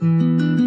Música